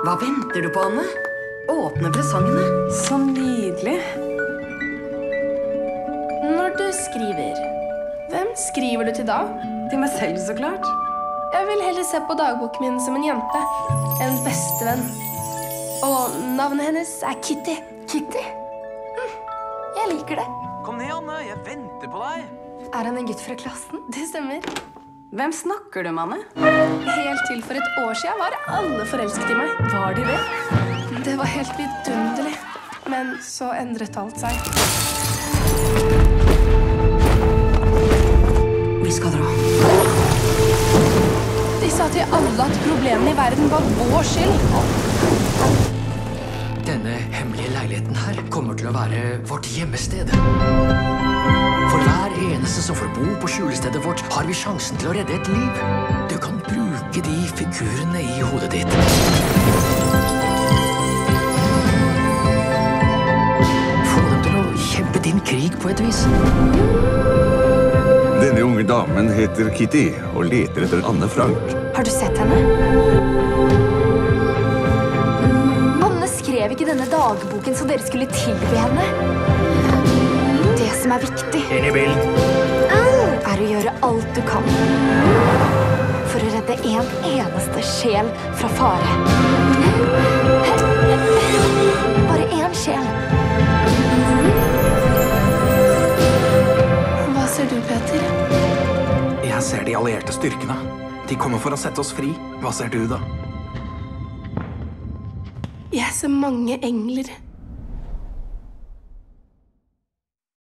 Hva venter du på, Anne? Åpne presangene. Så nydelig. Når du skriver, hvem skriver du til da? Til meg selv, så klart. Jeg vil heller se på dagboken min som en jente. En bestevenn. Og navnet hennes er Kitty. Kitty? Hm, jeg liker det. Kom ned, Anne. Jeg venter på deg. Er han en gutt fra klassen? Det stemmer. Hvem snakker du med, Anne? Helt til for et år siden var alle forelsket i meg. Var de det? Det var helt vidunderlig. Men så endret alt seg. Vi skal dra. De sa til alle at problemene i verden var vår skyld. Denne hemmelige leiligheten her kommer til å være vårt hjemmested. For hver eneste som får bo på skjulestedet vårt, har vi sjansen til å redde et liv. Du kan bruke de figurene i hodet ditt. Få dem til å kjempe din krig på et vis. Denne unge damen heter Kitty og leter etter Anne Frank. Har du sett henne? Anne skrev ikke denne dagboken så dere skulle tilby henne. Som er viktig, Inn i bild. er å gjøre alt du kan for å redde en eneste sjel fra fare. Bare én sjel. Hva ser du, Peter? Jeg ser de allierte styrkene. De kommer for å sette oss fri. Hva ser du, da? Jeg ser mange engler